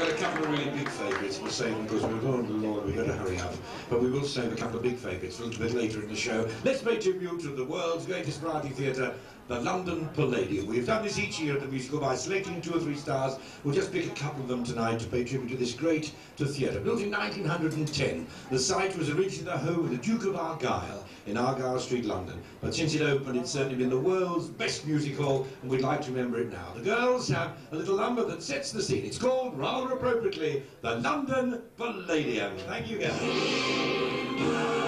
got a couple of really big favourites. We'll save them because we're going, oh Lord, we've got to hurry up. But we will save a couple of big favourites a little bit later in the show. Let's pay tribute to the world's greatest variety theatre, the London Palladium. We've done this each year at the musical by selecting two or three stars. We'll just pick a couple of them tonight to pay tribute to this great to theatre. Built in 1910, the site was originally the home of the Duke of Argyll in Argyll Street, London. But since it opened, it's certainly been the world's best music hall, and we'd like to remember it now. The girls have a little number that sets the scene. It's called, rather appropriately, the London Palladium. Thank you, guys.